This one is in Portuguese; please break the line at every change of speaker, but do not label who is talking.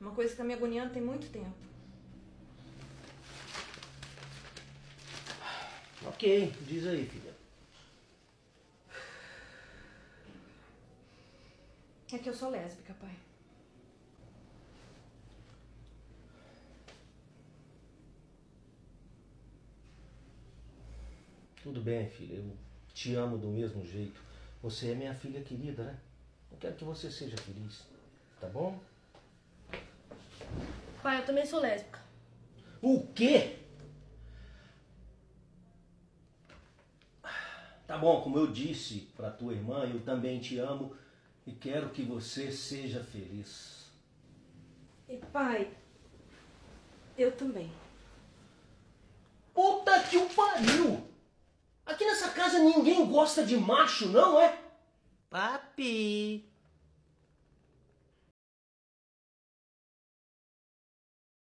Uma coisa que tá me agoniando tem muito tempo.
Ok, diz aí, filha.
É que eu sou lésbica, pai.
Tudo bem, filha. Eu te amo do mesmo jeito. Você é minha filha querida, né? Eu quero que você seja feliz. Tá bom?
Pai, eu também sou lésbica.
O quê? Tá bom, como eu disse pra tua irmã, eu também te amo e quero que você seja feliz.
E pai, eu também.
Puta que o pariu! Aqui nessa casa ninguém gosta de macho, não é?
Papi,